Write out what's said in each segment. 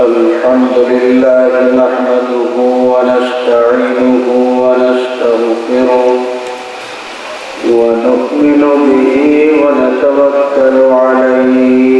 الحمد لله نحمده ونستعينه ونستغفره ونؤمن به ونتوكل عليه.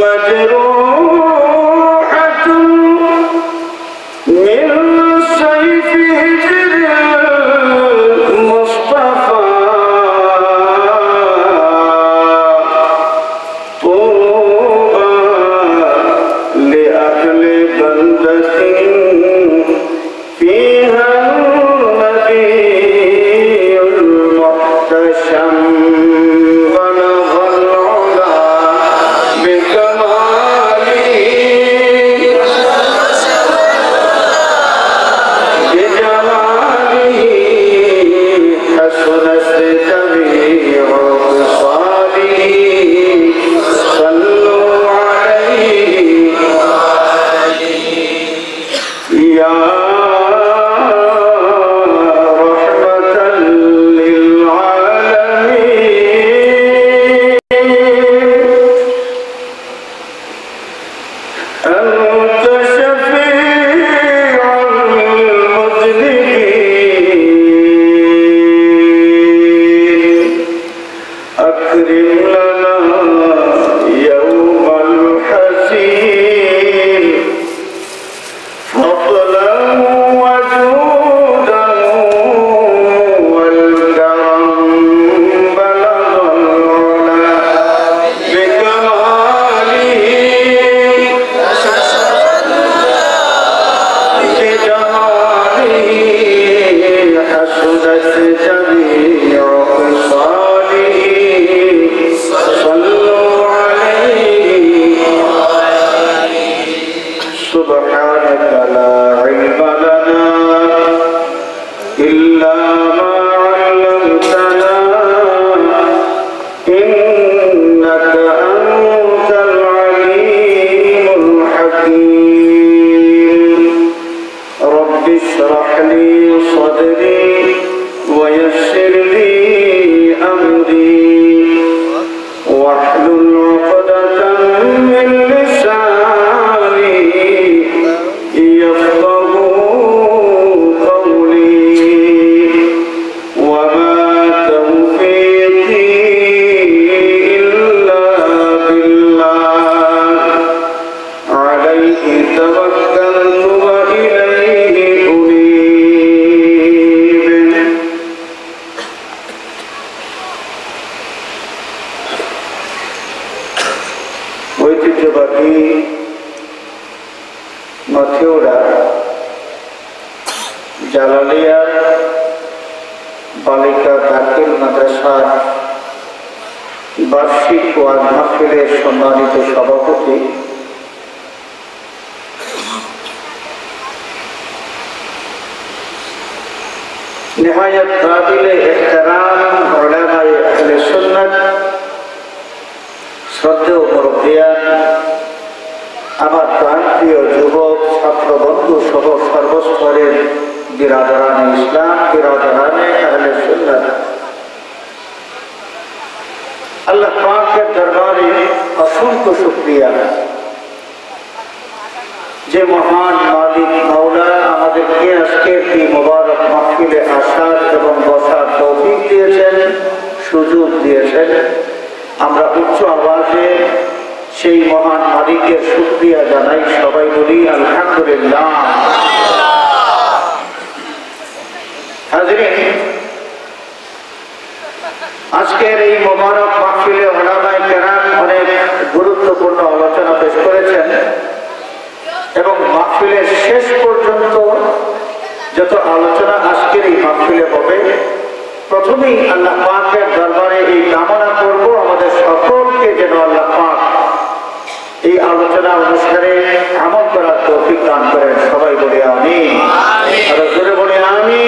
مجروحة حسنت সর্বস্তরের বিরাদরানে ইসলাম বিরাদরানে আহলে সুন্নাত। আল্লাহ পাকের দরবারে অসংখ্য শুক্রিয়া। যে মহান মালিক মাওলা আমাদেরকে আজকে এই মোবারক মাহফিলে আসার এবং বসার তৌফিক দিয়েছেন, সুযোগ দিয়েছেন। আমরা উচ্চ আওয়াজে সেই মহান মালিকের শুক্রিয়া জানাই সবাই বলি, আলহামদুলিল্লাহ। আজকের এই মোবারক মাহফিলে ওলামাই কেরাম অনেক গুরুত্বপূর্ণ আলোচনা পেশ করেছেন এবং মাহফিলের শেষ পর্যন্ত যত আলোচনা আজকের এই মাহফিলে হবে, প্রথমেই আল্লাহ পাকের দরবারে এই কামনা করব আমাদের সকলকে যেন আল্লাহ পাক এই আলোচনা অনুষ্ঠানে আমল করার তৌফিক দান করেন। সবাই বলে আমি আমি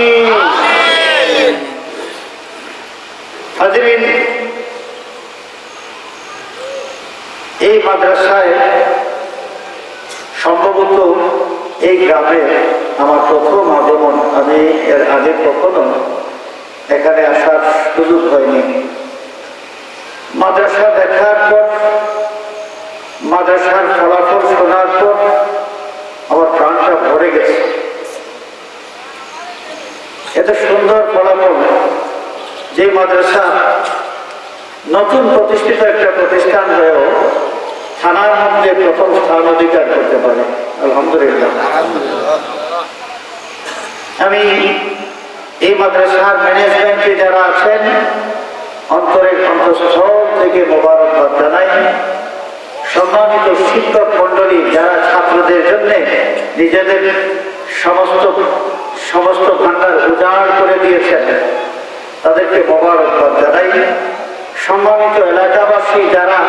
হাজরিন, এই মাদ্রাসায় সম্ভবত এই গ্রামে আমার প্রথম আগমন, আমি এর আগে কখনো এখানে আসার সুযোগ হয়নি। মাদ্রাসা দেখার পর, মাদ্রাসার ফলাফল শোনার পর আমার প্রাণটা ভরে গেছে। এত সুন্দর ফলাফল যে মাদ্রাসা নতুন প্রতিষ্ঠিত একটা প্রতিষ্ঠান হয়েও থানার মধ্যে প্রথম স্থান অধিকার করতে পারে। আলহামদুলিল্লাহ। আমি এই মাদ্রাসার ম্যানেজমেন্টে যারা আছেন, অন্তরের অন্তঃস্থল থেকে মোবারকবাদ জানাই। সম্মানিত শিক্ষক মন্ডলী যারা ছাত্রদের জন্য নিজেদের সমস্ত সমস্ত ভান্ডার উজাড় করে দিয়েছেন তাদেরকে মোবারকবাদ জানাই। সম্মানিত এলাকাবাসী যারা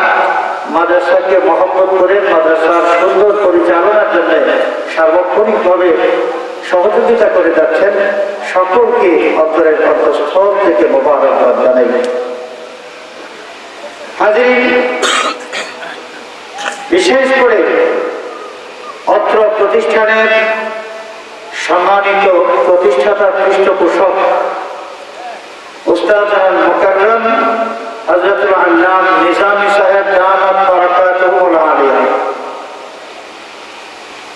মাদ্রাসাকে মহব্বত করে মাদ্রাসার সুন্দর পরিচালনার জন্য সার্বক্ষণিকভাবে সহযোগিতা করে যাচ্ছেন, সকলকে অন্তরের অন্তঃস্থল থেকে মোবারকবাদ জানাই। হাজির, বিশেষ করে অত্র প্রতিষ্ঠানের সম্মানিত প্রতিষ্ঠাতা পৃষ্ঠপোষক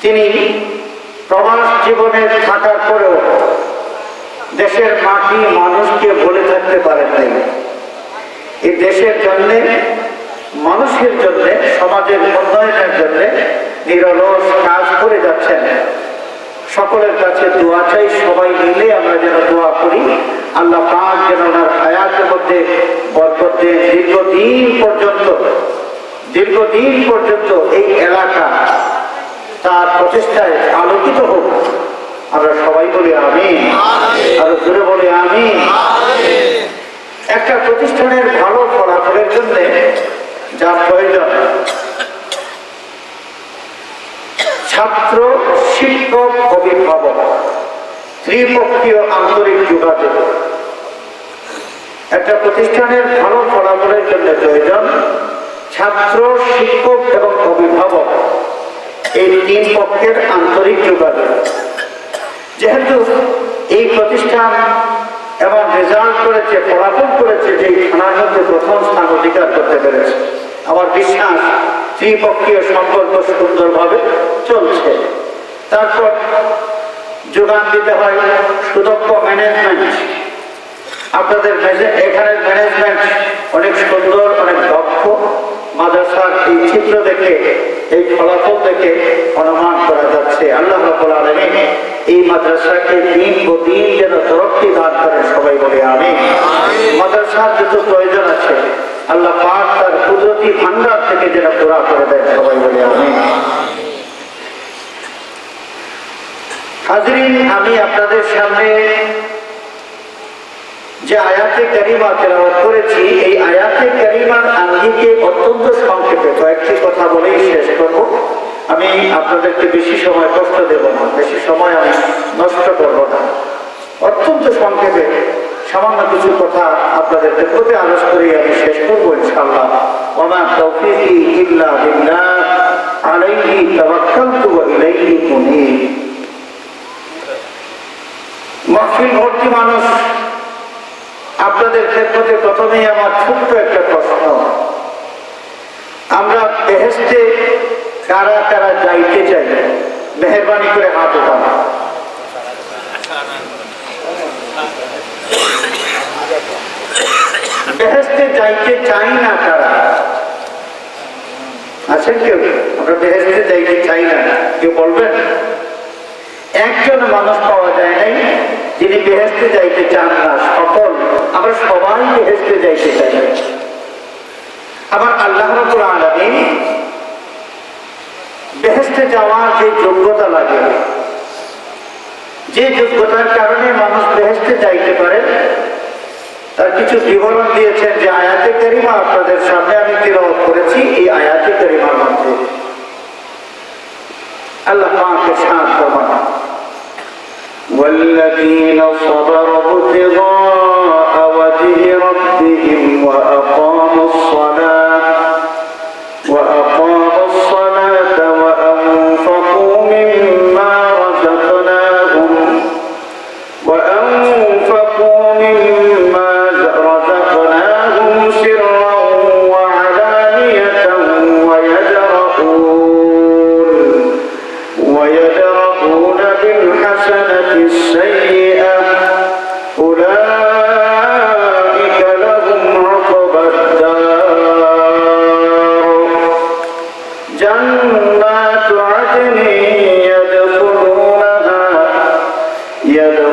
তিনি প্রবাস জীবনে থাকার পরেও দেশের মাটি মানুষকে বলে থাকতে পারেন নাই। এই দেশের জন্যে, মানুষের জন্য, সমাজের উন্নয়নের জন্য নিরলস কাজ করে যাচ্ছেন। সকলের কাছে দোয়া চাই সবাই মিলে আমরা যেন দোয়া করি। আল্লাহ পাক যেন ওনার হায়াতের মধ্যে বরকত দেন। দীর্ঘদিন পর্যন্ত দীর্ঘদিন পর্যন্ত এই এলাকা তার প্রচেষ্টায় আলোকিত হোক। আমরা সবাই বলি আমি আরও জোরে বলি আমি একটা প্রতিষ্ঠানের ভালো ফলাফলের জন্য যা প্রয়োজন ছাত্র শিক্ষক অভিভাবক, ত্রিপক্ষীয় আন্তরিক যোগাযোগ। একটা প্রতিষ্ঠানের ভালো ফলাফলের জন্য প্রয়োজন ছাত্র, শিক্ষক এবং অভিভাবক। এই তিন পক্ষের আন্তরিক যোগাযোগ। যেহেতু এই প্রতিষ্ঠান এবং রেজাল্ট করেছে, ফলাফল করেছে যে থানার মধ্যে প্রথম স্থান অধিকার করতে পেরেছে। আমার বিশ্বাস ত্রিপক্ষীয় সম্পর্ক সুন্দরভাবে চলছে। তারপর যোগান দিতে হয় সুদক্ষ ম্যানেজমেন্ট আপনাদের এখানে ম্যানেজমেন্ট অনেক সুন্দর অনেক দক্ষ। মাদ্রাসার এই চিত্র দেখে এই ফলাফল দেখে অনুমান করা যাচ্ছে। আল্লাহ রাবুল আলমিন এই মাদ্রাসাকে দিন ও দিন যেন তরক্কি দান করেন সবাই বলে আমি মাদ্রাসার যত প্রয়োজন আছে আল্লাহ পাক তার কুদরতি ভান্ডার থেকে যেন পুরা করে দেন সবাই বলে আমি হাজরিন, আমি আপনাদের সামনে যে আয়াতে কারিমা তেলাওয়াত করেছি, এই আয়াতে কারিমার আঙ্গিকে অত্যন্ত সংক্ষেপে কয়েকটি কথা বলেই শেষ করব। আমি আপনাদেরকে বেশি সময় কষ্ট দেব না, বেশি সময় আমি নষ্ট করব না। অত্যন্ত সংক্ষেপে সামান্য কিছু কথা আপনাদের প্রতি আলোচ করে আমি শেষ করব, ইনশাআল্লাহ। ওমা তৌফিকি ইল্লা বিল্লাহ, আলাইহি তাওয়াক্কালতু ওয়া ইলাইহি মুনীব। মাহফিল ভর্তি মানুষ, আপনাদের ক্ষেত্রে প্রথমেই আমার ছোট্ট একটা প্রশ্ন। আমরা বেহেস্তে কারা কারা যাইতে চাই? মেহরবানি করে হাত উঠান বেহেস্তে যাইতে চাই না কারা? আছেন কেউ? আমরা বেহেস্তে যাইতে চাই না। কেউ বলবেন? একজন মানুষ পাওয়া যায় নাই। যিনি বেহেস্তে যাইতে চান না, সকল আমরা সবাই বেহেস্তে যাইতে চাই। আবার আল্লাহ আলমী বেহেস্তে যাওয়ার যে যোগ্যতা লাগে, যে যোগ্যতার কারণে মানুষ বেহেস্তে যাইতে পারে, তার কিছু বিবরণ দিয়েছেন যে আয়াতে করিমা আপনাদের সামনে আমি তিরত করেছি, এই আয়াতে করিমার মধ্যে। আল্লাহ পাকে সাত প্রমাণ والذين صبروا ابتغاء وجه ربهم وأقاموا Yeah,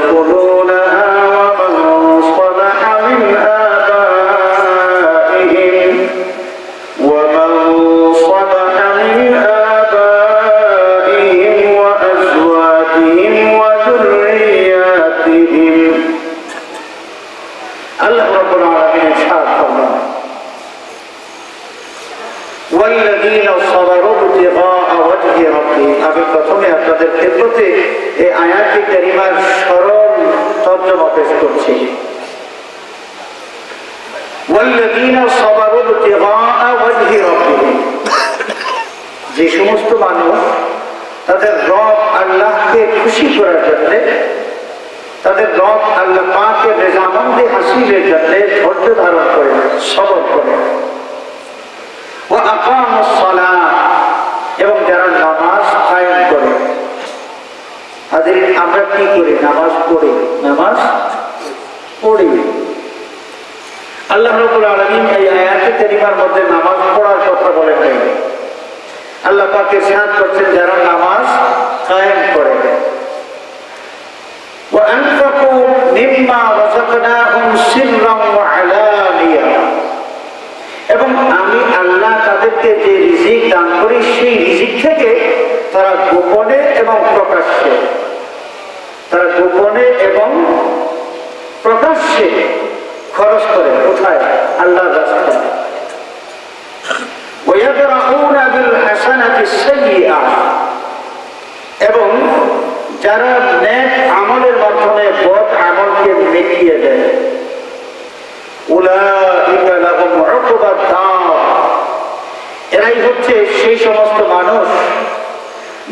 হচ্ছে সেই সমস্ত মানুষ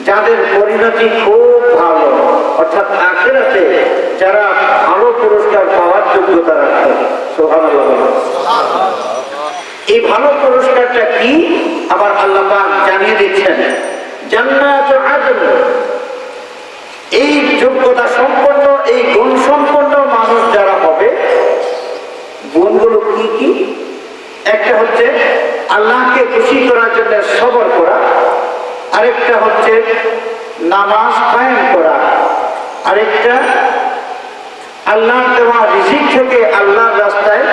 যাদের পরিণতি খুব ভালো। অর্থাৎ আখেরাতে যারা ভালো পুরস্কার পাওয়ার যোগ্যতা রাখে। সুবহানাল্লাহ এই ভালো পুরস্কারটা কি? আবার আল্লাহ জানিয়ে দিচ্ছেন এই যোগ্যতা সম্পন্ন, এই গুণ সম্পন্ন মানুষ যারা হবে, গুণগুলো কি কি? একটা হচ্ছে আল্লাহকে খুশি করার জন্য সবর করা, আরেকটা হচ্ছে নামাজ কায়েম করা, আরেকটা আল্লাহ দেওয়া রিজিক থেকে আল্লাহর রাস্তায়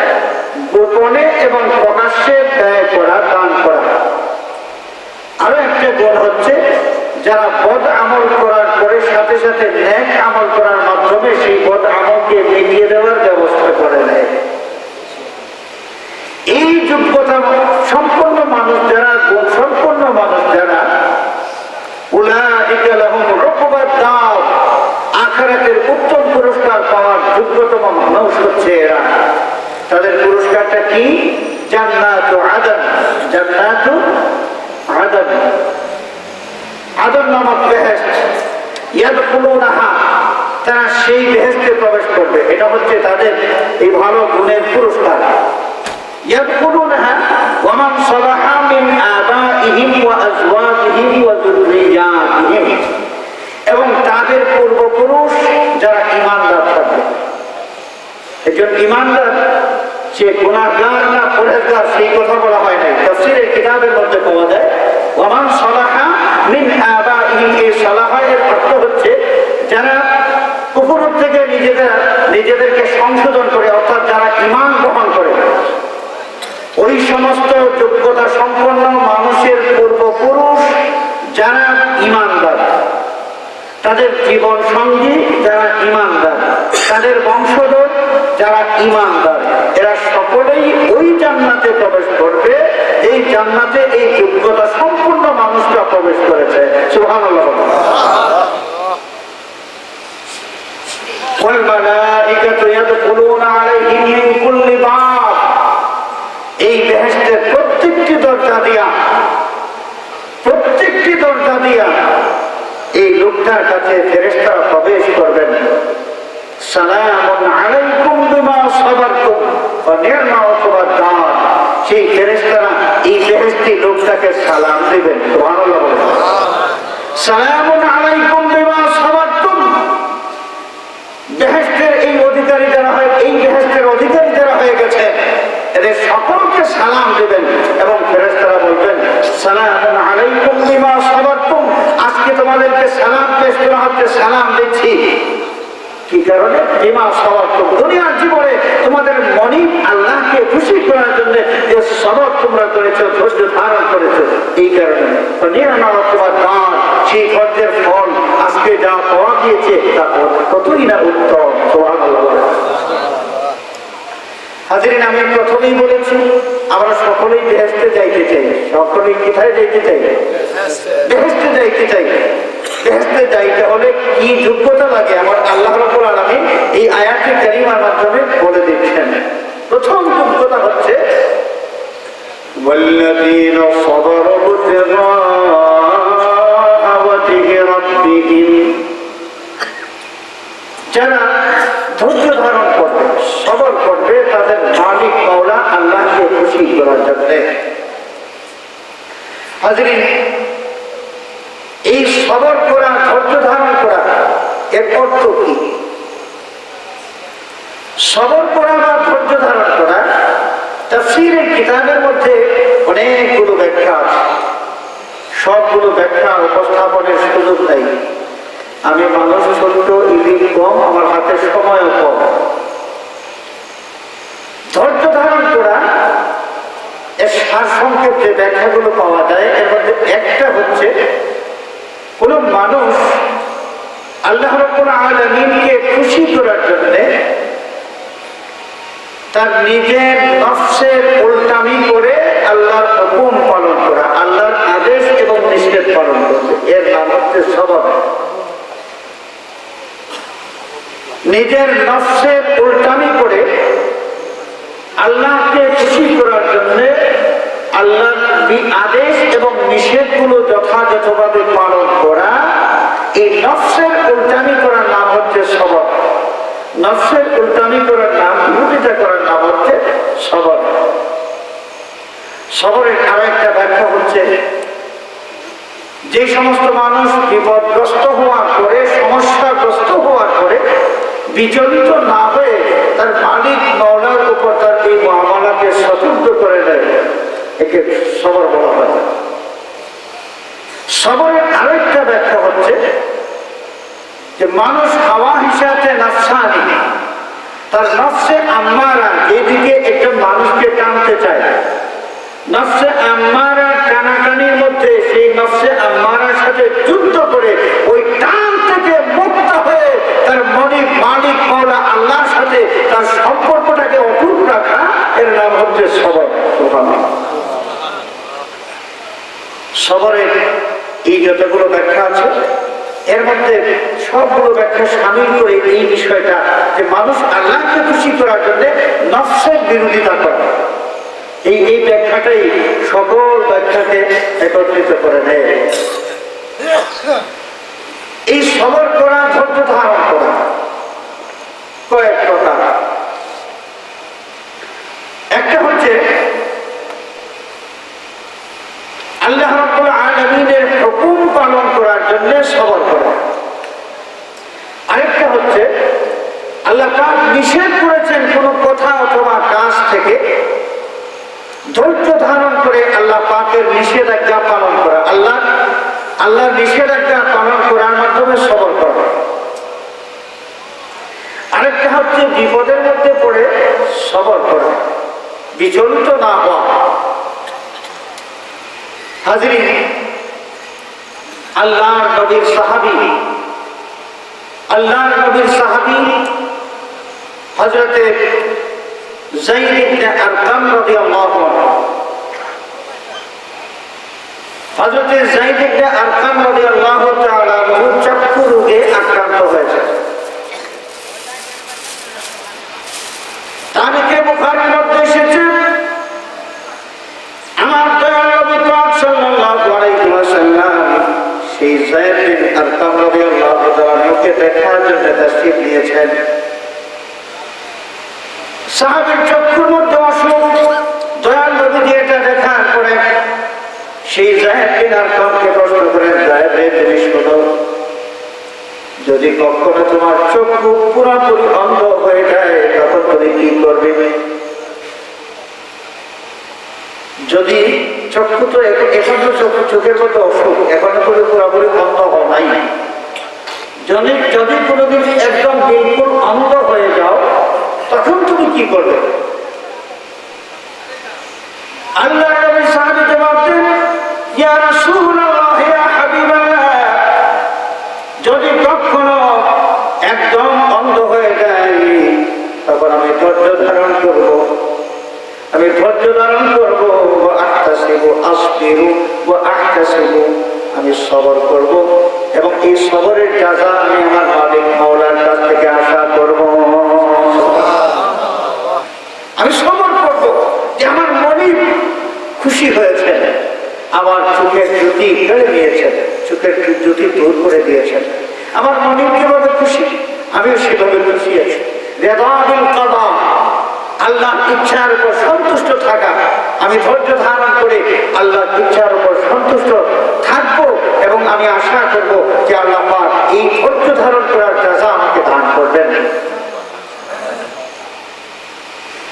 গোপনে এবং প্রকাশ্যে ব্যয় করা, দান করা। আরও একটা গুণ হচ্ছে যারা বদ আমল করার পরে সাথে সাথে ন্যাক আমল করার মাধ্যমে সেই বদ আমলকে মিটিয়ে দেওয়ার ব্যবস্থা করে নেয়। এই যোগ্যতা সম্পন্ন মানুষ যারা, সম্পন্ন মানুষ যারা, উলাইকা লাহুম উকবাদ দার আখিরাতের উত্তম পুরস্কার পাওয়ার যোগ্যতম মানুষ হচ্ছে এরা। তাদের পুরস্কারটা কি? জান্নাত আদন। জান্নাত আদন। আদন নামক বেহেস্ট ইয়াদখুলুনাহা, তারা সেই বেহেস্টে প্রবেশ করবে। এটা হচ্ছে তাদের এই ভালো গুণের পুরস্কার। يدخلونها ومن صلح من آبائهم وأزواجهم وذرياتهم এবং তাদের পূর্বপুরুষ যারা ইমানদার থাকবে একজন ইমানদার সে গুণাগার না পরেজগার সেই কথা বলা হয় নাই তফসিরের কিতাবের মধ্যে পাওয়া যায় ওমান সালাহা মিন আবাইহিম এই সালাহা এর অর্থ হচ্ছে যারা কুকুর থেকে নিজেদের নিজেদেরকে সংশোধন করে অর্থাৎ যারা ইমান গ্রহণ করে ওই সমস্ত যোগ্যতা সম্পন্ন মানুষের পূর্বপুরুষ যারা ইমানদার তাদের জীবন সঙ্গী যারা ইমানদার তাদের বংশধর যারা ইমানদার এরা সকলেই ওই জান্নাতে প্রবেশ করবে এই জান্নাতে এই যোগ্যতা সম্পূর্ণ মানুষরা প্রবেশ করেছে সুহান والملائكة يدخلون عليهم من كل باب দরজা দিয়া। প্রত্যেকটি দরজা দিয়া এই লোকটার কাছে ফেরেস্তারা প্রবেশ করবেন। সালামুন এই অধিকারী যারা হয়, এই বেহেশতের অধিকারী যারা হয়ে গেছে, এদের সকলকে সালাম দিবেন এবং সালামুন আলাইকুম বিমা সাবারতুম। আজকে তোমাদেরকে সালাম, পেশ করা হচ্ছে সালাম দিচ্ছি। কি কারণে? বিমা সবর দুনিয়ার জীবনে তোমাদের মনি আল্লাহকে খুশি করার জন্য যে সবর তোমরা করেছ, ধৈর্য ধারণ করেছ, এই কারণে। তোমার দান, সেই ধৈর্যের ফল আজকে যা পাওয়া গিয়েছে, তা কতই না উত্তম সোহান আল্লাহ হাজিরিন আমি প্রথমেই বলেছি আমরা সকলেই বেহেস্তে যাইতে চাই সকলেই কোথায় যাইতে চাই বেহেস্তে যাইতে চাই বেহেস্তে যাইতে হলে কি যোগ্যতা লাগে আমার আল্লাহ রব্বুল আলামিন এই আয়াতটি কারিমার মাধ্যমে বলে দিচ্ছেন প্রথম যোগ্যতা হচ্ছে والذين صبروا ابتغاء وجه ربهم যারা ধৈর্য ধারণ করবে সবর করবে তাদের মালিক মাওলা আল্লাহকে খুশি করার জন্য। এই সবর করা, ধৈর্য ধারণ করা, এর অর্থ কি? সবর করা বা ধৈর্য ধারণ করা, তফসিরের কিতাবের মধ্যে অনেকগুলো ব্যাখ্যা আছে। সবগুলো ব্যাখ্যা উপস্থাপনের সুযোগ নেই। আমি মানুষ ছোট্ট ইলিম কম, আমার হাতে সময়ও কম। ধৈর্য ধারণ করা, এর সারসংক্ষেপ যে ব্যাখ্যাগুলো পাওয়া যায়। এর মধ্যে একটা হচ্ছে, কোন মানুষ আল্লাহ আলমিনকে খুশি করার জন্য তার নিজের নফসের উল্টামি করে আল্লাহর হুকুম পালন করা, আল্লাহর আদেশ এবং নিষেধ পালন করবে এর নাম হচ্ছে স্বভাব নিজের নফসের উল্টামি করে আল্লাহকে খুশি করার জন্য আল্লাহর আদেশ এবং নিষেধগুলো যথাযথভাবে পালন করা, এই নফসের উল্টামি করার নাম হচ্ছে স্বভাব নফসের উল্টামি করার নাম বিরোধিতা করার নাম হচ্ছে সবর। সবরের আরও একটা ব্যাখ্যা হচ্ছে, যে সমস্ত মানুষ বিপদগ্রস্ত হওয়ার পরে, সমস্যাগ্রস্ত হওয়ার পরে বিচলিত না হয়ে তার মালিক মৌলার উপর তার এই মহামালাকে সতর্ক করে দেয় একে সবর বলা হয়। সবরের আরেকটা ব্যাখ্যা হচ্ছে যে মানুষ হাওয়া হিসাবে নফসানি, তার নফসে আম্মারা যেদিকে একটা মানুষকে টানতে চায়। নফসে আম্মারা টানাটানির মধ্যে সেই নফসে আম্মারার সাথে যুদ্ধ করে ওই তার মনিক মালিক মৌলা আল্লাহর সাথে তার সম্পর্কটাকে অটুট রাখা, এর নাম হচ্ছে সবর। সবরের এই যতগুলো ব্যাখ্যা আছে, এর মধ্যে সবগুলো ব্যাখ্যা সামিল করে এই বিষয়টা যে মানুষ আল্লাহকে খুশি করার জন্য নফসের বিরোধিতা করে। এই এই ব্যাখ্যাটাই সকল ব্যাখ্যাকে একত্রিত করে নেয়। এই সবর করা ধৈর্য ধারণ একটা হচ্ছে, আল্লাহ পালন করার জন্য করা। আরেকটা হচ্ছে, আল্লাহ করেছেন কোন কথা অথবা থেকে। ধারণ করে আল্লাহ নিষেধাজ্ঞা পালন করা। আল্লাহ আল্লাহ নিষেধাজ্ঞা পালন করার মাধ্যমে সবর করা। আরেকটা হচ্ছে বিপদের মধ্যে পড়ে সবর করা। বিচলিত না হওয়া। হাজরিন আল্লাহর নবীর সাহাবি, আল্লাহর নবীর সাহাবি হজরতে জাইদ ইবনে আরকাম রাদিয়াল্লাহু আনহু। হজরতে জাইদ ইবনে আরকাম রাদিয়াল্লাহু তাআলা বহু চক্ষু রোগে আক্রান্ত হয়েছে। তারিখে বুখারীর মধ্যে এসেছে? আমার দয়াল নবী পাক সাল্লাল্লাহু আলাইহি ওয়াসাল্লাম সেই যায়েদ বিন আরকাম রাদিয়াল্লাহু তাআলাকে দেখার জন্য তাশরীফ নিয়েছেন সাহাবীর চক্ষুর মধ্যে অসুখ, দয়াল নবী এটা দেখার পরে সেই যায়েদ বিন আরকামকে প্রশ্ন করেন রে, তুমি শোনো। যদি কখনো তোমার চক্ষু পুরোপুরি অন্ধ হয়ে যায়, তখন তুমি কি করবে? যদি চক্ষু তো এখন তো চক্ষু চোখের মতো অসুখ, এখনও করে পুরোপুরি অন্ধ হয় নাই। যদি যদি কোনোদিন একদম বিলকুল অন্ধ হয়ে যাও, তখন তুমি কি করবে? আল্লাহ ধারণ করব। আমি ধৈর্য ধারণ করব। ও শিব আসব ও আকাশেব আমি সবর করব এবং এই সবরের যাজা আমি আমার মালিক মাওলার কাছ থেকে আশা করব। আমি সবর করব যে আমার মনে খুশি হয়েছে আমার চোখের জ্যোতি ফেলে নিয়েছেন চোখের জ্যোতি দূর করে দিয়েছেন। আমার মনে কীভাবে খুশি? আমিও সেভাবে খুশি আছি। রেদা দিন কাদাম। আল্লাহ ইচ্ছার উপর সন্তুষ্ট থাকা। আমি ধৈর্য ধারণ করে আল্লাহ ইচ্ছার উপর সন্তুষ্ট থাকব এবং আমি আশা করব যে আল্লাহ এই ধৈর্য ধারণ করার যাজা আমাকে দান করবেন।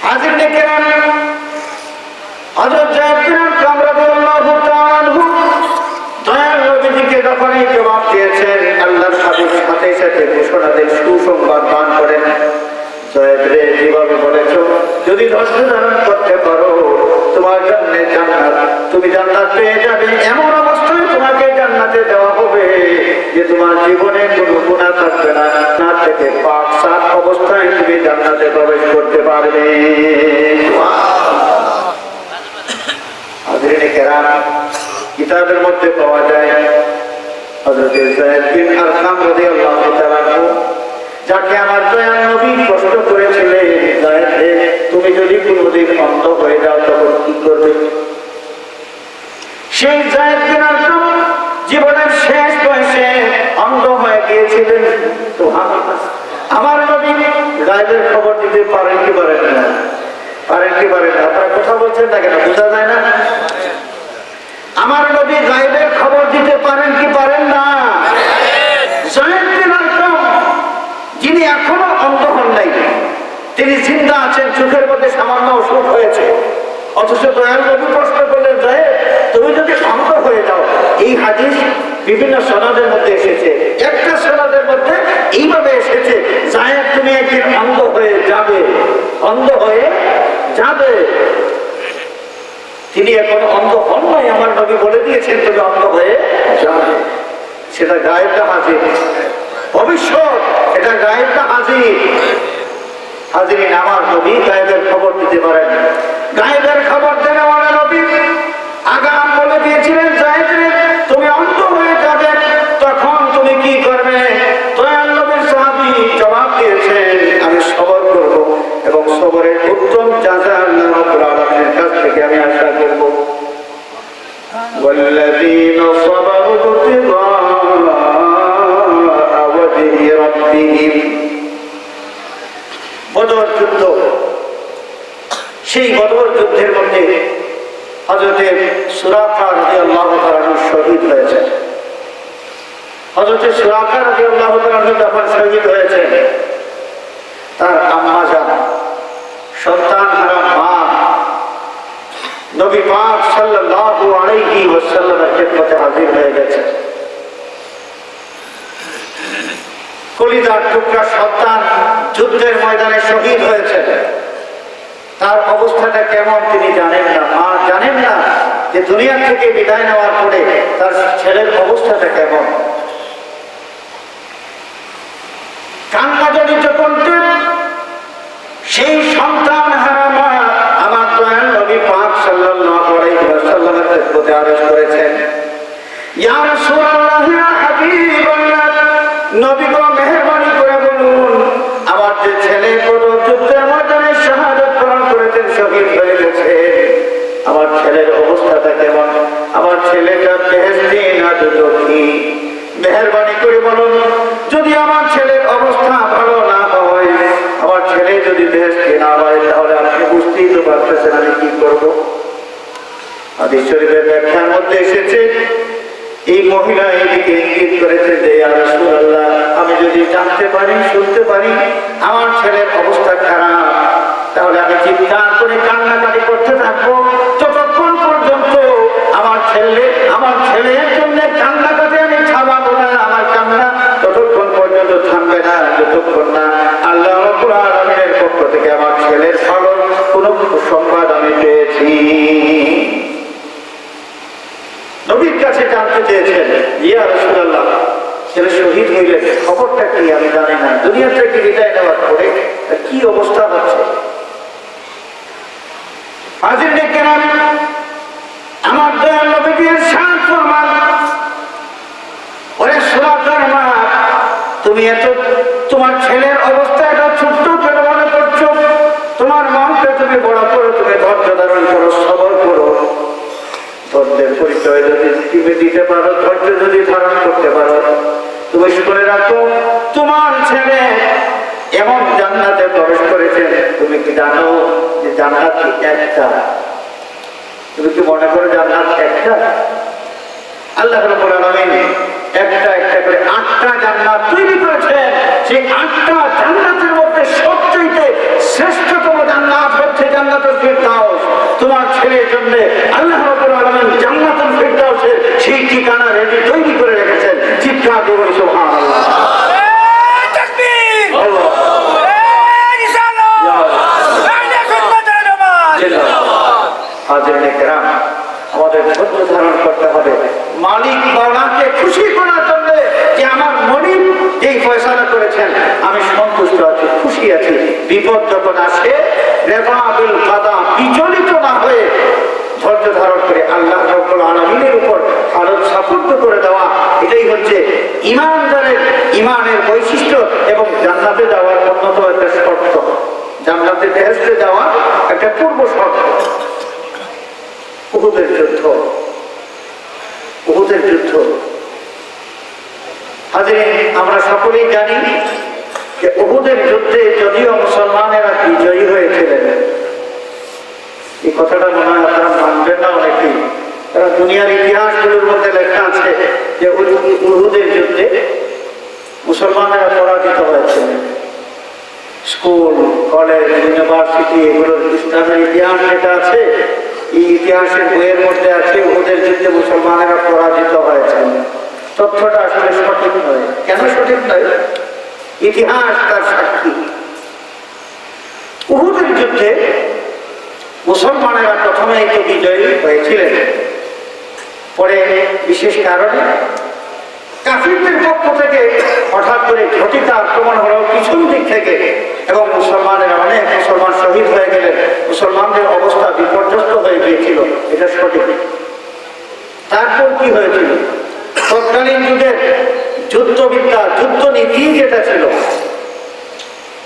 হাজির হাবিব সাথে সাথে সুসংবাদ দান করেন। জয়েদ রে, যেভাবে বলেছ যদি ধৈর্য ধারণ করতে পারো তোমার জন্য জান্নাত। তুমি জান্নাত পেয়ে যাবে এমন অবস্থায় তোমাকে জান্নাতে দেওয়া হবে যে তোমার জীবনে কোনো গুণা থাকবে না। না থেকে পাক সাত অবস্থায় তুমি জান্নাতে প্রবেশ করতে পারবে। হাজরিনে কেরাম কিতাবের মধ্যে পাওয়া যায় হযরত যায়েদ বিন আরকাম রাদিয়াল্লাহু তাআলা আনহু, যাকে আমার দয়াল নবী কষ্ট করেছিলেন আমার নবী গায়েবের খবর দিতে পারেন কি পারেন না? পারেন কি পারেন না? আপনারা কথা বলছেন না কেন? বোঝা যায় না? আমার নবী গায়েবের খবর দিতে পারেন কি পারেন না? যিনি এখনও অন্ধ হন নাই, তিনি জিন্দা আছেন, চোখের মধ্যে সামান্য অসুখ হয়েছে। অথচ দয়াল নবী প্রশ্ন করলেন তুমি যদি যাও এই হাদিস বিভিন্ন সনদের মধ্যে এসেছে। একটা সনদের মধ্যে এইভাবে এসেছে, জায়েদ তুমি একদিন অন্ধ হয়ে যাবে। অন্ধ হয়ে যাবে। তিনি এখন অন্ধ হন নাই, আমার নবী বলে দিয়েছেন তুমি অন্ধ হয়ে যাবে। সেটা গায়েবটা হাজির। ভবিষ্যৎ এটা গায়েবটা হাজির। হাজিরিন আমার নবী, গায়েবের খবর দিতে পারেন। গায়েবের খবর দেন আমার নবী। আগাম বলে দিয়েছিলেন এবং সবরের উত্তম যাজা আল্লাহ রাব্বুল আলামিনের কাছ থেকে আমি আশা করব والذين صبروا ابتغاء وجه ربهم বদর যুদ্ধ সেই বদর যুদ্ধের মধ্যে হজরতে সুরাফা রাজি আল্লাহ তালানু শহীদ হয়েছে হজরতে সুরাফা রাজি আল্লাহ তালানু যখন শহীদ হয়েছে তার হাজির হয়ে গেছে। টুকরা সন্তান যুদ্ধের ময়দানে শহীদ হয়েছে তার অবস্থাটা কেমন তিনি জানেন না। মা জানেন না যে দুনিয়া থেকে বিদায় নেওয়ার পরে তার ছেলের অবস্থাটা কেমন। সেই সন্তান হারা মা আমার দয়াল নবী আলাইহি ওয়াসাল্লামের খেদমতে আরজ করেছেন। ইয়া রাসূলুল্লাহ, ইয়া মেহেরবানি করে বলুন, আমার যে ছেলে কোন যুদ্ধের ময়দানে শাহাদত বরণ করেছেন আমার ছেলের অবস্থাটা কেমন? আমার ছেলেটা বেহেস্তি না মেহেরবানি করে বলুন, যদি আমার ছেলের অবস্থা ভালো না হয়, আমার ছেলে যদি বেহেস্তি না হয়, তাহলে আপনি বুঝতেই তো পারতেছেন আমি কি করব। হাদিস শরীফের ব্যাখ্যার মধ্যে এসেছে এই মহিলা এদিকে ইঙ্গিত করেছে যে রাসূলুল্লাহ, আমি যদি জানতে পারি, শুনতে পারি, আমার ছেলের অবস্থা খারাপ, তাহলে আমি চিন্তা করে কান্নাকাটি করতে থাকব। যতক্ষণ পর্যন্ত আমার ছেলে, আমার ছেলের জন্য কান্নাকাটি আমি থামাবো না, আমার কান্না ততক্ষণ পর্যন্ত থামবে না, যতক্ষণ না আল্লাহ আলামিনের পক্ষ থেকে আমার ছেলের সরল কোনো সংবাদ আমি পেয়েছি। নবীর কাছে জানতে চেয়েছেন, ইয়া রসুল্লাহ ছেলে শহীদ হইলেন খবরটা কি? আমি জানি না। দুনিয়া কি বিদায় নেওয়ার পরে কি অবস্থা হচ্ছে? হাজির আমার দয়াল নবীর ওরে মা তুমি এত তোমার ছেলের অবস্থা এটা ছোট্ট করে মনে করছ? তোমার মাকে তুমি বড় করো তুমি ধৈর্য ধারণ করো, সবর করো। ধৈর্যের পরিচয় যদি তুমি দিতে পারো, ধৈর্য যদি ধারণ করতে পারো, তুমি শুনে রাখো, তোমার ছেলে এমন জান্নাতে প্রবেশ করেছে, তুমি কি জানো যে জান্নাত কি একটা? তুমি কি মনে করো জান্নাত একটা? আল্লাহ রাব্বুল আলামিন একটা একটা করে আটটা জান্নাত তৈরি করেছেন সেই আটটা জান্নাতের মধ্যে সবচেয়ে শ্রেষ্ঠতম জান্নাত হচ্ছে জান্নাতুল ফিরদাউস। তোমার ছেলের জন্য আল্লাহ রাব্বুল আলামিন জান্নাতুল ফিরদাউসের সেই ঠিকানা রেডি তৈরি করে রেখেছেন। চিৎকার আমাদের ধৈর্য ধারণ করতে হবে। মালিক মাওলাকে খুশি করার জন্য যে আমার মনিব যেই ফয়সালা করেছেন আমি সন্তুষ্ট আছি খুশি আছি। বিপদ যখন আসে রেফাবিল আলোক করে দেওয়া। এটাই হচ্ছে ইমানদারের ইমানের বৈশিষ্ট্য এবং জান্নাতে যাওয়ার অন্যতম একটা শর্ত। জান্নাতে বেহেস্তে যাওয়া একটা পূর্ব শর্ত। উহুদের যুদ্ধ। উহুদের যুদ্ধ। হাজির আমরা সকলেই জানি যে উহুদের যুদ্ধে যদিও মুসলমানেরা বিজয়ী হয়েছিলেন, এই কথাটা মনে হয় আপনারা মানবেন না অনেকেই। দুনিয়ার ইতিহাসগুলোর মধ্যে লেখা আছে যে উহু- উহুদের যুদ্ধে মুসলমানেরা পরাজিত হয়েছে। স্কুল, কলেজ, ইউনিভার্সিটি, এগুলোর ইসলামের ইতিহাস যেটা আছে, এই ইতিহাসের বইয়ের মধ্যে আছে ওদের যুদ্ধে মুসলমানেরা পরাজিত হয়েছেন তথ্যটা আসলে সঠিক নয়। কেন সঠিক নয়? ইতিহাস তার সাক্ষী। উহুদের যুদ্ধে মুসলমানেরা প্রথমেই তো বিজয়ী হয়েছিলেন। পরে বিশেষ কারণে কাফিরদের পক্ষ থেকে হঠাৎ করে ঘটিত আক্রমণ হলো পিছন দিক থেকে এবং মুসলমানের অনেক মুসলমান শহীদ হয়ে গেলেন মুসলমানদের অবস্থা বিপর্যস্ত হয়ে গিয়েছিল, এটা সঠিক। তারপর কি হয়েছিল? তৎকালীন যুগের যুদ্ধবিদ্যা, যুদ্ধ নীতি যেটা ছিল,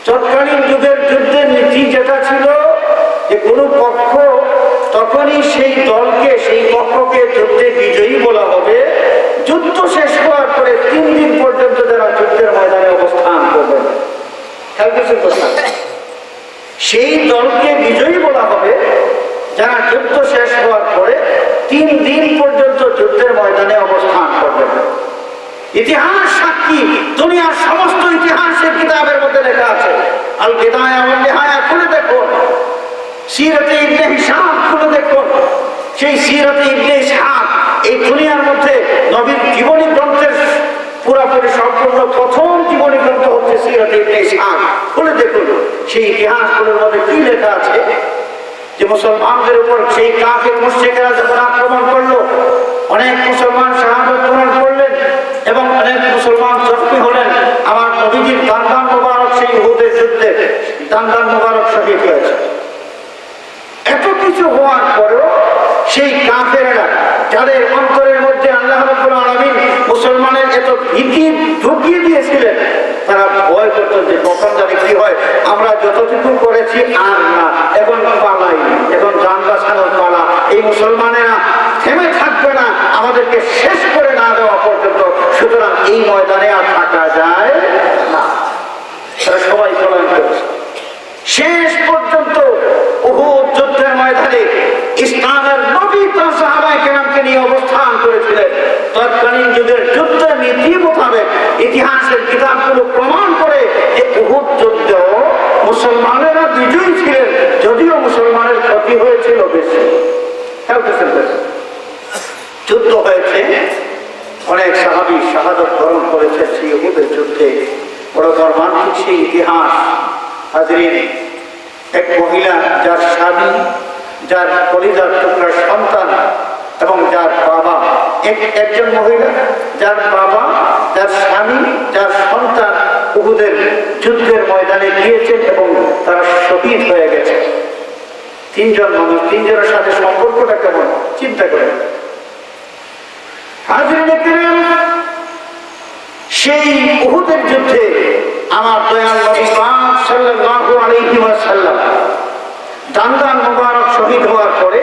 তৎকালীন যুগের যুদ্ধের নীতি যেটা ছিল যে কোনো পক্ষ তখনই সেই দলকে, সেই পক্ষকে যুদ্ধে বিজয়ী বলা হবে। যুদ্ধ শেষ হওয়ার পরে তিন দিন পর্যন্ত তারা যুদ্ধের ময়দানে অবস্থান করবে। খেয়াল করছেন কথা? সেই দলকে বিজয়ী বলা হবে। যারা যুদ্ধ শেষ হওয়ার পরে তিন দিন পর্যন্ত যুদ্ধের ময়দানে অবস্থান করবে। ইতিহাস সাক্ষী। দুনিয়ার সমস্ত ইতিহাসের কিতাবের মধ্যে লেখা আছে। আল বিদায়া ওয়াল নিহায়া, খুলে দেখুন সিরাতে ইবনে হিশাম খুলে দেখুন সেই সিরাতে ইবনে ইসহাক এই দুনিয়ার মধ্যে নবীর জীবনী গ্রন্থের পুরাপুরি সম্পূর্ণ প্রথম জীবনী গ্রন্থ হচ্ছে সিরাতে ইবনে ইসহাক। খুলে দেখুন সেই ইতিহাসগুলোর মধ্যে কি লেখা আছে? যে মুসলমানদের উপর সেই কাফের মুশ্রিকেরা যখন আক্রমণ করল, অনেক মুসলমান শাহাদত গ্রহণ করলেন এবং অনেক মুসলমান জখমি হলেন। আমার নবীজির দান্দান মোবারক সেই উহুদের যুদ্ধে দান্দান মোবারক শহীদ হয়েছে। এত কিছু হওয়ার পরেও সেই কাফেরেরা, যাদের অন্তরের মধ্যে আল্লাহ আলামিন মুসলমানের এত ভীতি ঢুকিয়ে দিয়েছিলেন, তারা ভয় করতেন যে কখন জানি কি হয়। আমরা যতটুকু করেছি আর না, এখন পালাই, এখন যান বাঁচানোর পালা। এই মুসলমানেরা থেমে থাকবে না, আমাদেরকে শেষ করে না দেওয়া পর্যন্ত। সুতরাং এই ময়দানে আর থাকা যায় না। তারা সবাই পলায়ন করেছে। শেষ পর্যন্ত উহুদ যুদ্ধের ময়দানে ইসলামের নবী তার সাহাবায়ে কেরামকে নিয়ে অবস্থান করেছিলেন। তৎকালীন যুগের যুদ্ধ নীতি মোতাবেক ইতিহাসের কিতাবগুলো প্রমাণ করে যে উহুদ যুদ্ধ মুসলমানেরা বিজয়ী ছিলেন, যদিও মুসলমানের ক্ষতি হয়েছিল বেশি। করছেন যুদ্ধ হয়েছে, অনেক সাহাবি শাহাদত বরণ করেছে সেই উহুদের যুদ্ধে। বড় ধর্মান্তিক সেই ইতিহাস। হাজরিন, এক মহিলা যার স্বামী যার পরিবার টুকরার সন্তান এবং যার বাবা, এক, একজন মহিলা, যার বাবা, যার স্বামী, যার সন্তান উহুদের যুদ্ধের ময়দানে গিয়েছেন এবং তারা শহীদ হয়ে গেছে। তিনজন মানুষ, তিনজনের সাথে সম্পর্কটা কেমন? চিন্তা করেন। সেই উহুদের যুদ্ধে আমার দয়াল নবী পাক সাল্লাল্লাহু আলাইহি ওয়াসাল্লাম দান্দান মুবারক শহীদ হওয়ার পরে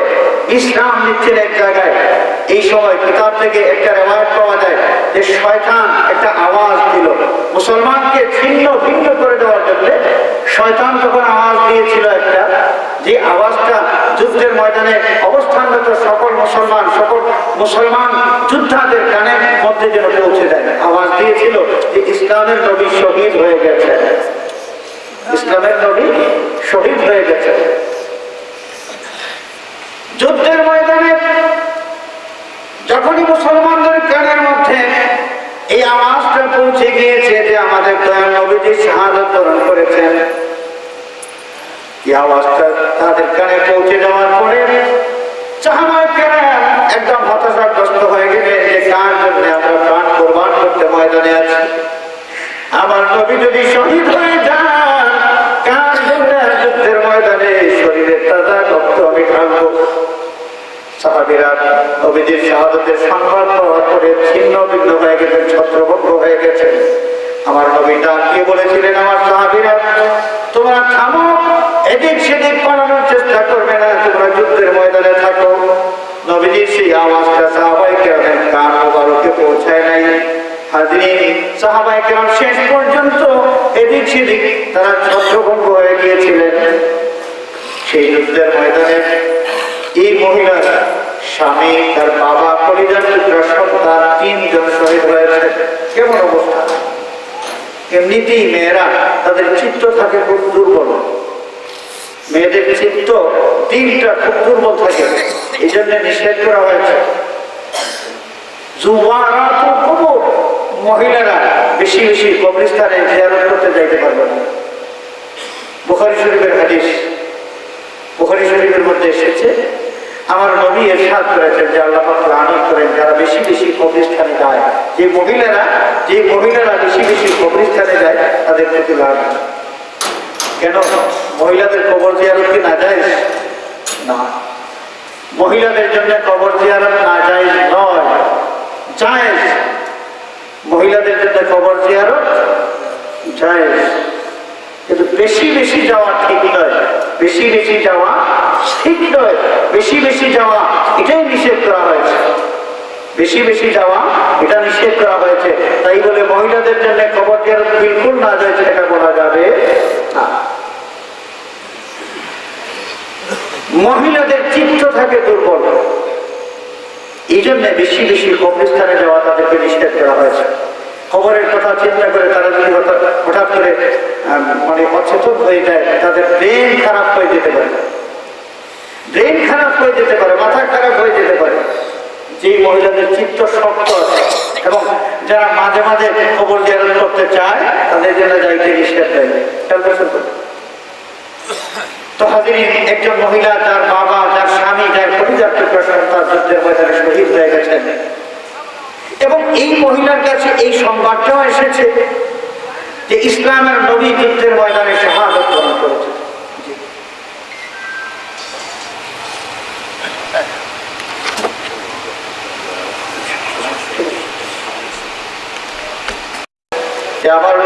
ইসলাম নিচ্ছেন এক জায়গায়। এই সময় কিতাব থেকে একটা রেওয়ায়ত পাওয়া যায় যে শয়তান একটা আওয়াজ দিল। মুসলমানকে ছিন্ন, ভিন্ন করে দেওয়ার জন্য শয়তান তখন আওয়াজ দিয়েছিল একটা, যে আওয়াজটা যুদ্ধের ময়দানে অবস্থানরত সকল মুসলমান সকল মুসলমান যোদ্ধাদের কানের মধ্যে যেন পৌঁছে দেয় আওয়াজ দিয়েছিল যে ইসলামের নবী শহীদ হয়ে গেছে ইসলামের নবী শহীদ হয়ে গেছে যুদ্ধের ময়দানে যখনই মুসলমানদের কানের মধ্যে এই আওয়াজটা পৌঁছে গিয়েছে যে আমাদের দয়াল নবীজি শাহাদত বরণ করেছেন, এই আওয়াজটা তাদের কানে পৌঁছে যাওয়ার পরে একদম হতাশাগ্রস্ত হয়ে গেলে যে কার জন্য আমরা প্রাণ কোরবান করতে ময়দানে আছি। আমার নবী যদি শহীদ হয়ে ময়দানে শরীরের তাজা রক্ত আমি ঢালবো। সাহাবিরা নবীজির শাহাদতের সংবাদ পাওয়ার পরে ছিন্ন ভিন্ন হয়ে গেছেন ছত্রভঙ্গ হয়ে গেছে। আমার নবী ডাক দিয়ে বলেছিলেন আমার সাহাবিরা? তোমরা থামো, এদিক সেদিক পালানোর চেষ্টা করবে না, তোমরা যুদ্ধের ময়দানে থাকো। নবীজির সেই আওয়াজটা সাহাবাই কেরামের কান মোবারকে পৌঁছায় নাই। হাজরিন সাহাবাই কেরাম শেষ পর্যন্ত এদিক সেদিক তারা ছত্রভঙ্গ হয়ে গিয়েছিলেন। সেই যুদ্ধের ময়দানে এই মহিলার স্বামী, তার বাবা, পরিবার টুকরা সন্তান তিনজন শহীদ হয়েছে। কেমন অবস্থা? এমনিতেই মেয়েরা তাদের চিত্ত থাকে খুব দুর্বল। মেয়েদের চিত্ত দিনটা খুব দুর্বল থাকে। এই জন্য নিষেধ করা হয়েছে। যুবারাতুল কবর মহিলারা বেশি বেশি কবরস্থানে জিয়ারত করতে যাইতে পারবে না। বুখারী শরীফের হাদিস বুখারী শরীফের মধ্যে এসেছে, আমার নবী এরশাদ করেছেন যে আল্লাহ লানত করেন, যারা বেশি বেশি কবরস্থানে যায়, যে মহিলারা যে মহিলারা বেশি বেশি কবরস্থানে যায়, তাদের প্রতি লাভ কেন? মহিলাদের কবর জিয়ারত কি না যায় না। মহিলাদের জন্য কবর জিয়ারত না যায় নয়, জায়েজ। মহিলাদের জন্য কবর জিয়ারত জায়েজ। কিন্তু বেশি বেশি যাওয়া ঠিক নয়। বেশি বেশি যাওয়া ঠিক নয়। বেশি বেশি যাওয়া, এটাই নিষেধ করা হয়েছে। বেশি বেশি যাওয়া, এটা নিষেধ করা হয়েছে। তাই বলে মহিলাদের জন্য খবর জিয়ারত বিলকুল না যায় সেটা বলা যাবে না। মহিলাদের চিত্ত থাকে দুর্বল। এই জন্য বেশি বেশি কবরস্থানে যাওয়া তাদেরকে নিষেধ করা হয়েছে। খবরের কথা চিন্তা করে তারা যদি হঠাৎ করে মানে অচেতন হয়ে যায়, তাদের ব্রেন খারাপ হয়ে যেতে পারে। ব্রেন খারাপ হয়ে যেতে পারে, মাথা খারাপ হয়ে যেতে পারে। যে মহিলাদের চিত্ত শক্ত এবং যারা মাঝে মাঝে খবর জিয়ারত করতে চায়, তাদের জন্য যাইতে নিষেধ দেয়। তো? একজন মহিলা, তার বাবা, তার স্বামী যার পরিবার সন্তান যুদ্ধের ময়দানে শহীদ হয়ে গেছেন। এবং এই মহিলার কাছে এই সংবাদটাও এসেছে যে ইসলামের নবী যুদ্ধের ময়দানে শাহাদত বরণ করেছে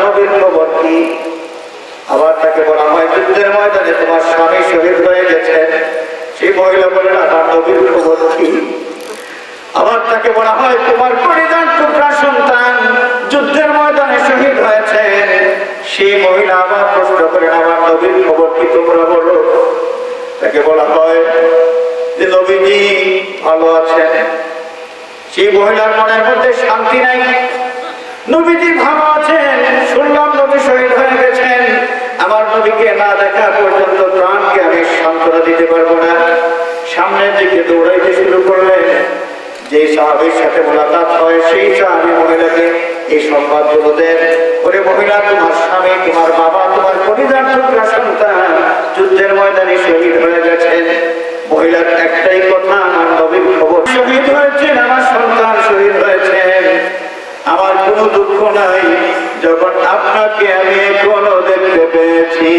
নবীর খবর কি আবার তাকে বলা হয় যুদ্ধের ময়দানে তোমার স্বামী শহীদ হয়ে গেছেন। সেই মহিলা বলেন, আমার নবীর খবর কি আবার তাকে বলা হয়, তোমার পরিধান টুকরা সন্তান যুদ্ধের ময়দানে শহীদ হয়েছেন সেই মহিলা আবার প্রশ্ন করেন, আমার নবীর খবর কি তোমরা বলো? তাকে বলা হয় যে, নবীজি ভালো আছেন। সেই মহিলার মনের মধ্যে শান্তি নাই। নবীজি ভালো আছেন, শুনলাম নবী শহীদ হয়ে গেছেন। আমার নবীকে না দেখা পর্যন্ত প্রাণকে আমি সান্ত্বনা দিতে পারব না। সামনের দিকে দৌড়াইতে শুরু করলেন। যে সাহাবির সাথে মোলাকাত হয়, সেই সাহাবি মহিলাকে এই সংবাদগুলো দেন। ওরে মহিলা, তোমার স্বামী, তোমার বাবা, তোমার পরিবার টুকরা সন্তান যুদ্ধের ময়দানে শহীদ হয়ে গেছেন। মহিলার একটাই কথা, আমার নবীর খবর। শহীদ হয়েছেন আমার সন্তান, শহীদ হয়েছেন। আমার কোনো দুঃখ নাই, যখন আপনাকে আমি এখনও দেখতে পেয়েছি।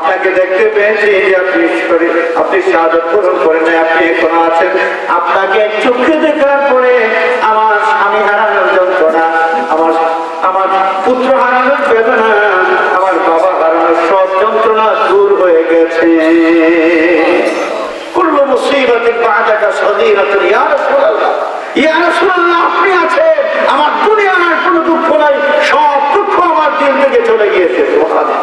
আপনাকে দেখতে পেয়েছি যে আপনি শরীর আপনি সাদত পূরণ করেন আপনি এখনও আছেন। আপনাকে চোখে দেখার পরে আমার স্বামী হারানোর যন্ত্রণা, আমার আমার পুত্র হারানোর বেদনা, আমার বাবা হারানোর সব যন্ত্রণা দূর হয়ে গেছে। কুল্ল মুসিবতিন বাদাকা সদীরাতুন ইয়া রাসূলুল্লাহ ইয়া রাসূলুল্লাহ, আপনি আছেন, আমার দুনিয়ার কোনো দুঃখ নাই, সব দুঃখ আমার দিন থেকে চলে গিয়েছে, সুবহানাল্লাহ।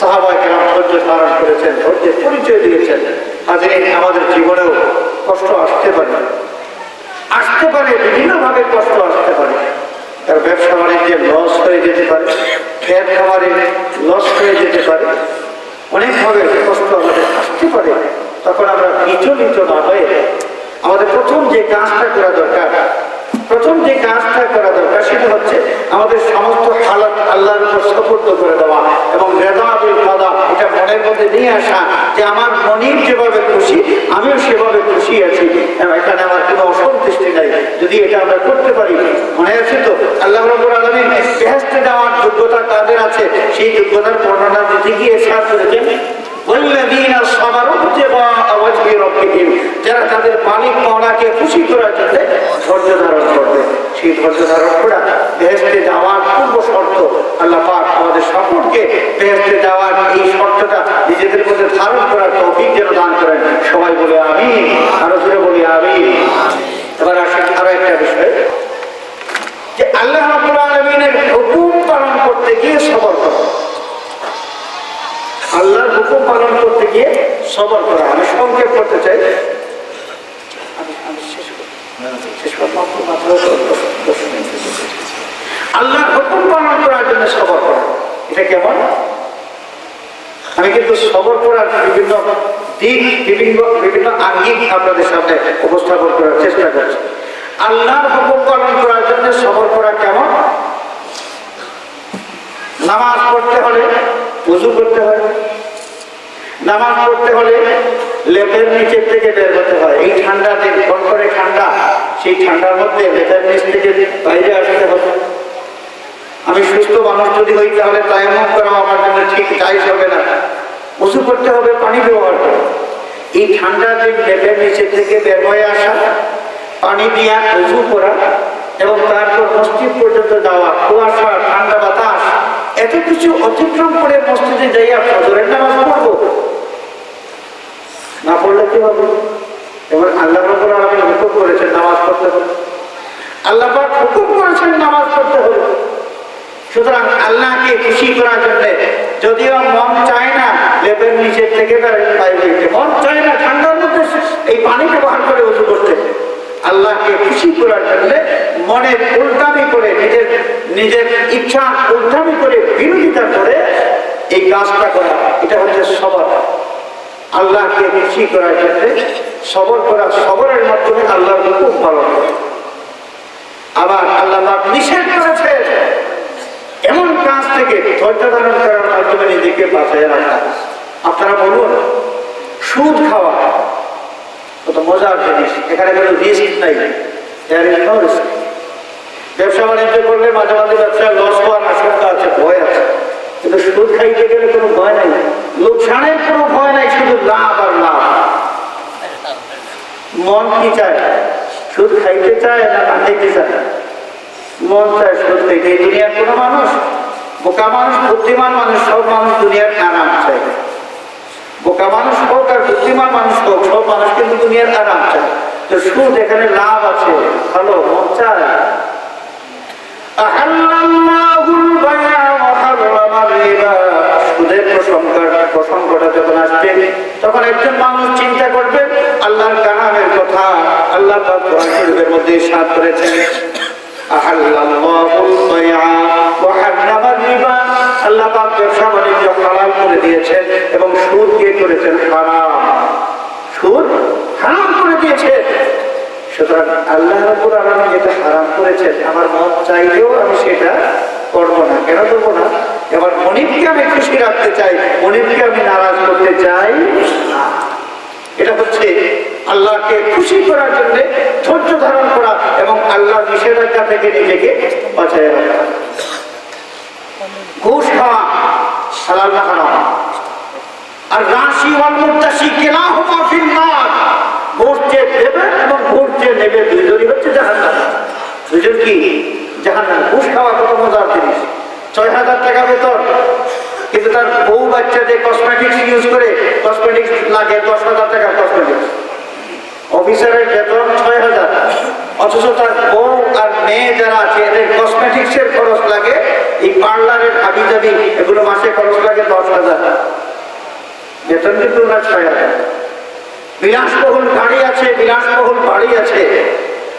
সাহাবায়ে ধৈর্য ধারণ করেছেন, ধৈর্যের পরিচয় দিয়েছেন। আজ আমাদের জীবনেও কষ্ট আসতে পারে। আসতে পারে, বিভিন্নভাবে কষ্ট আসতে পারে। তার ব্যবসা বাণিজ্যে লস হয়ে যেতে পারে খেত খামারে লস হয়ে যেতে পারে। অনেকভাবে কষ্ট আসতে পারে। তখন আমরা বিচলিত না হয়ে আমাদের প্রথম যে কাজটা করা দরকার প্রথম যে কাজটা করা দরকার সেটা হচ্ছে আমাদের সমস্ত হালাত আল্লাহর উপর সপর্দ করে দেওয়া এবং রেদাবিল কাদা এটা মনের মধ্যে নিয়ে আসা যে আমার মনির যেভাবে খুশি আমিও সেভাবে খুশি আছি এবং এখানে আমার কোনো অসন্তুষ্টি নাই যদি এটা আমরা করতে পারি মনে আছে তো আল্লাহ রব্বুল আলামিন বেহেশতে যাওয়ার যোগ্যতা কাদের আছে সেই যোগ্যতার বর্ণনা দিতে গিয়ে সার করেছেন والذين صبروا ابتغاء وجه ربهم যারা তাদের মালিক মাওলাকে খুশি করার জন্য ধৈর্য ধারণ করবে। সেই ধৈর্য ধারণ করা বেহেস্তে যাওয়ার পূর্ব শর্ত আল্লাহ পাক আমাদের সকলকে বেহেস্তে যাওয়ার এই শর্তটা নিজেদের মধ্যে ধারণ করার তৌফিক যেন দান করেন। সবাই বলে আমি আরও জোরে বলি আমি এবার আসেন আরও একটা বিষয়। যে আল্লাহ রাব্বুল আলামিনের হুকুম পালন করতে গিয়ে সবর করা। আল্লাহর হুকুম পালন করতে গিয়ে সবর করা। আমি করতে চাই। আমি- আমি শেষ শেষ মাত্র মাত্র দশ- দশ মিনিট। আল্লাহর হুকুম পালন করার জন্য সবর করা। এটা কেমন? আমি কিন্তু সবর করার বিভিন্ন দিক বিভিন্ন বিভিন্ন আঙ্গিক আপনাদের সামনে উপস্থাপন করার চেষ্টা করছি। আল্লাহর হুকুম পালন করার জন্য সবর করা কেমন? নামাজ পড়তে হলে উজু করতে হয়। নামাজ পড়তে হলে লেপের নিচের থেকে বের হতে হয়। এই ঠান্ডা দিন করে ঠান্ডা, সেই ঠান্ডার মধ্যে লেপের নিচ থেকে বাইরে আসতে হবে। আমি সুস্থ মানুষ যদি হই, তাহলে তায়ামুম করা আমার জন্য ঠিক চাই হবে না। উঁচু করতে হবে, পানি ব্যবহার করে। এই ঠান্ডা দিন লেপের নিচের থেকে বের হয়ে আসা, পানি দিয়া উঁচু করা এবং তারপর মসজিদ পর্যন্ত যাওয়া, কুয়াশা, ঠান্ডা বাতাস, এত কিছু অতিক্রম করে মসজিদে যাইয়া ফজরের নামাজ পড়ব। না পড়লে কি হবে? এবার আল্লাহ আলামিন হুকুম করেছেন নামাজ পড়তে হবে। আল্লাহ হুকুম করেছেন নামাজ পড়তে হবে। সুতরাং আল্লাহকে খুশি করার জন্য যদিও মন চায় না, লেপের নিচে থেকে বাইরে মন চায় না, ঠান্ডার মধ্যে এই পানি ব্যবহার করে উঁচু করতে। আল্লাহকে খুশি করার জন্য মনের উল্টামি করে, নিজের নিজের ইচ্ছা উল্টামি করে, বিরোধিতা করে এই কাজটা করা। এটা হচ্ছে সবার আল্লাহকে খুশি করার ক্ষেত্রে সবর করা, সবরের মাধ্যমে আল্লাহর হুকুম পালন করে। আবার আল্লাহ নিষেধ করেছে, এমন কাজ থেকে ধৈর্য ধারণ করার মাধ্যমে নিজেকে বাঁচায় রাখা। আপনারা বলুন, সুদ খাওয়া, কত মজার জিনিস, এখানে কোনো রিস্ক নাই. ব্যবসা বাণিজ্য করলে মাঝে মাঝে ব্যবসায় লস হওয়ার আশঙ্কা আছে, ভয় আছে। সুদ খাইতে গেলে ভয় নাই। লোকসানের কোনো ভয় নাই সুদ খাইতে দুনিয়ার কোনো মানুষ, বোকা মানুষ, বুদ্ধিমান মানুষ, সব মানুষ দুনিয়ার আরাম বোকা মানুষ হোক আর মানুষ হোক, সব মানুষ কিন্তু দুনিয়ার আরাম চায়। তো সুদ এখানে লাভ আছে। ভালো, মন চায়। সংকটে যখন আসবে, তখন একজন চিন্তা করবে, আল্লাহর কালামের কথা, আল্লাহ তার মধ্যে করেছেন। আল্লাহ পাক ব্যবসা বাণিজ্য হারাম করে দিয়েছেন এবং সুদ কে করেছেন হারাম। সুদ হারাম করে দিয়েছে। সুতরাং আল্লাহ রাব্বুল আলামিন যেটা হারাম করেছেন, আমার মন চাইলেও আমি সেটা করব না। কেন করব না? এবার মনিবকে আমি খুশি রাখতে চাই, মনিবকে আমি নারাজ করতে চাই এটা হচ্ছে আল্লাহকে খুশি করার জন্য, ধৈর্য ধারণ করা এবং আল্লাহ নিষেধাজ্ঞা থেকে নিজেকে বাঁচায় রাখা। খাওয়া হালাল না হারাম আর রাশি ওয়াল মুত্তাসি কিলাহুমা ফিন নার। ভোট যে এবং ভোট যে নেবে হচ্ছে জাহান্নাম। দুইজন কি? জাহান্নাম। ঘুষ খাওয়া জিনিস। ছয় হাজার টাকা বেতন। কিন্তু তার বউ বাচ্চা যে কসমেটিক্স ইউজ করে কসমেটিক্স লাগে দশ হাজার টাকা কসমেটিক্স অফিসারের বেতন ছয় হাজার। অথচ তার আর মেয়ে যারা আছে কসমেটিক্সের খরচ লাগে, এই পার্লারের হাবি জাবি এগুলো মাসে খরচ লাগে দশ হাজার। বেতন কিন্তু ওনার ছয় হাজার। বিলাসবহুল গাড়ি আছে, বিলাসবহুল বাড়ি আছে।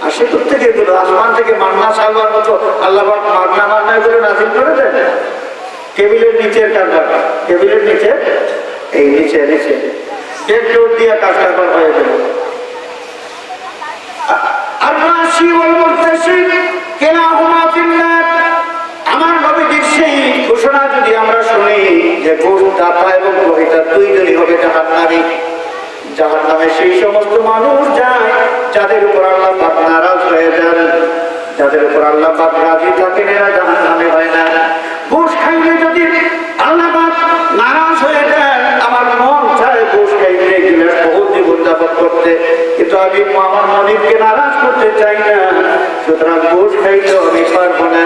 আর সেতুর থেকে এগুলো আসমান থেকে মান্না সালবার মতো আল্লাহ মান্না মান্না এগুলো নাজিল করে দেন টেবিলের নিচের কাজটা টেবিলের নিচে, এই নিচে নিচে। ডেট দিয়ে কাজটা করা হয়ে গেল। আমার নবীদের সেই ঘোষণা যদি আমরা শুনি যে গোষ দাতা এবং গ্রহিতা দুইজনই হবে জাহান্নারী জাহান নামে সেই সমস্ত মানুষ যায়, যাদের উপর আল্লাহ পাক নারাজ হয়ে যান। যাদের উপর আল্লাহ পাক রাজি থাকেন, এরা জাহান নামে হয় না। ঘুষ খাইলে যদি আল্লাহ পাক নারাজ হয়ে যান, আমার মন চায় ঘুষ খাইতে গেলে বহুত জীবন যাপন করতে। কিন্তু আমি আমার মনিবকে নারাজ করতে চাই না। সুতরাং ঘুষ খাইতে আমি পারব না।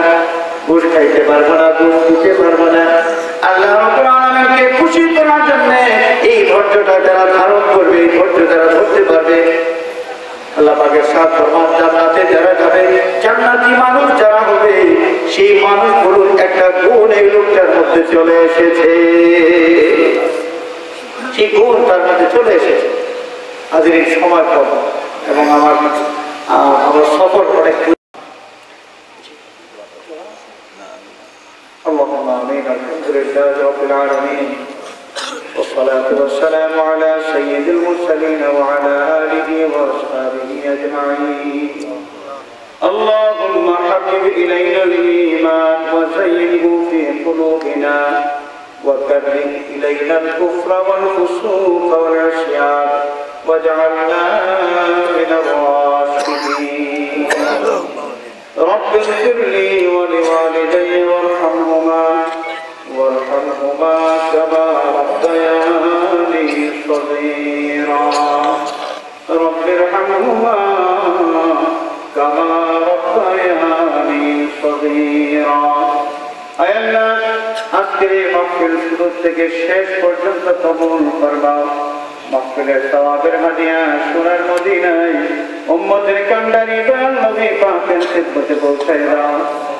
ঘুষ খাইতে পারব না, ঘুষ দিতে পারব না। আল্লাহ রাব্বুল আলামিনকে খুশি করার জন্য এই ধৈর্যটা যারা যারা ধরতে পারবে আল্লাহ পাকের সাত ফরমান জান্নাতে যারা যাবে জান্নাতি মানুষ যারা হবে সেই মানুষগুলোর একটা গুণ এই লোকটার মধ্যে চলে এসেছে সেই গুণ তার মধ্যে চলে এসেছে আজকের এই সময় কম এবং আমার আহ, আমার সফর অনেক اللهم امين الحمد لله رب العالمين والصلاة والسلام على سيد المرسلين وعلى آله وأصحابه أجمعين. اللهم حبب إلينا الإيمان وزينه في قلوبنا وكره إلينا الكفر والفسوق والعصيان واجعلنا من الراشدين. رب اغفر لي ولوالدي وارحمهما. وارحمهما كما ربياني صغيرا رب ارحمهما كما ربياني صغيرا আয় আল্লাহ আজকের এই মাহফিল শুরু থেকে শেষ পর্যন্ত কবুল করবাও মাহফিলের সওয়াবের হাদিয়া সোনার মদিনায় উম্মতের কান্ডারি দয়াল নবী পাকের খিদমতে পৌঁছায় দাও আয়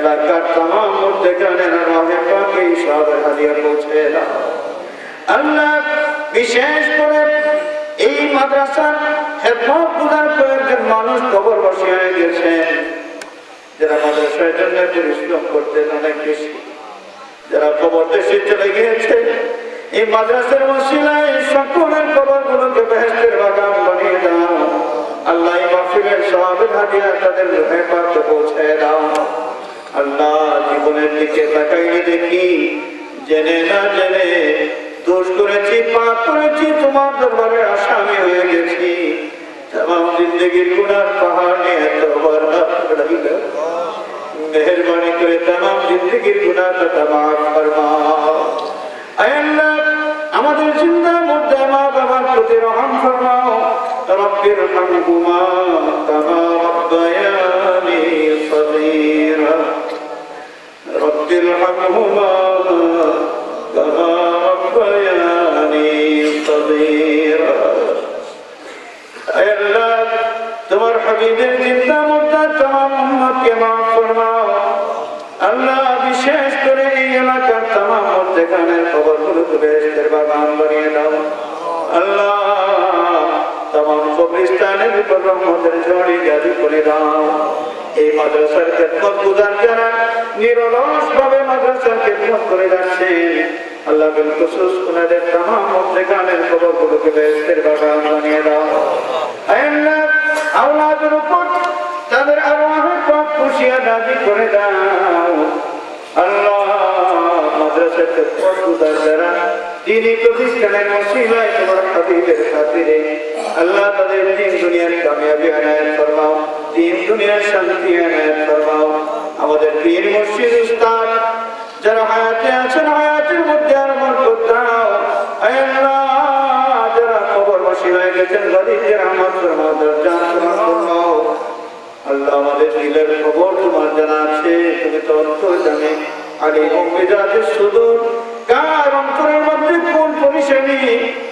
এলাকার তামাম মুর্দেগানের রহে পাকে সাহেবের হাদিয়া দাও আল্লাহ, বিশেষ করে এই মাদ্রাসার হেফাজত গুজার কয়েকজন মানুষ খবর বসে হয়ে গেছেন যারা মাদ্রাসার জন্য পরিশ্রম করতেন অনেক বেশি। যারা খবর দেশে চলে গিয়েছে, এই মাদ্রাসার মসিলায় সকলের খবর গুলোকে বেহেস্তের বাগান বানিয়ে দাও। আল্লাহ মাহফিলের সবের হাদিয়া তাদের পাতে পৌঁছে দাও। আল্লাহ জীবনের দিকে তাকাইলে দেখি, জেনে না জেনে দোষ করেছি, পাপ করেছি, তোমার দরবারে আসামি হয়ে গেছি। তাম জিন্দগির গুনার পাহাড় নিয়ে তোবার মেহরবানি করে তাম জিন্দগির গুনাহটা মাফ ফরমাও আয় আল্লাহ, আমাদের জিন্দার মধ্যে মা বাবার প্রতি রহম ফরমাও। রব্বির হামহুমা। হামহুমা কামা রব্বায়ানি সগীরা আয় আল্লাহ তোমার হাবিবের জিন্দা মুদ্দা তাম উম্মতকে মাফ ফরমাও আল্লাহ বিশেষ করে এই এলাকার তামাম মধ্যেখানের খবরগুলো বেহেস্তের বাগান বানিয়ে দাও আল্লাহ তামাম কবরিস্তানের উপর রহমতের ঝড়ি জারি করে দাও মাদ্রাসার খেদমত গুজার যারা নিরলস ভাবে মাদ্রাসার খেদমত করে যাচ্ছেন আল্লাহ বিল খুশুস ওনাদের তামাম মধ্যেখানের খবরগুলোকে বেহেস্তের বাগান বানিয়ে দাও। আওলাদের উপর তাদের আরোহের পথ খুশিয়া রাজি করে দাও। আল্লাহ মাদ্রাসার খেদমত যারা দিনী প্রতিষ্ঠানের মসিলায় তোমার হাবিবের খাতিরে আল্লাহ তাদের দিন দুনিয়ার কামিয়াবি আনায়ত ফরমাও দিন দুনিয়ার শান্তি আনায়ত ফরমাও। আমাদের পীর মুর্শিদ উস্তাদ, যারা হায়াতে আছেন, হায়াতের মধ্যে আর বরকত দাও। যারা কবর বসি হয়ে গেছেন গরিবদের রহমত ফরমাও দরজান ফরমাও আল্লাহ আমাদের দিলের খবর তোমার জানা আছে, তুমি তো অন্তর জানে। আগে অম্বিজাতের সুদূর, কার অন্তরের মধ্যে কোন পরিশানি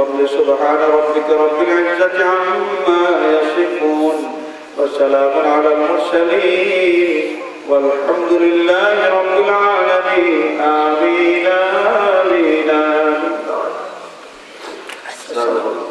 بفضل سبحان ربك رب العزة عما يصفون وسلام على المرسلين والحمد لله رب العالمين آمين آمين, آمين.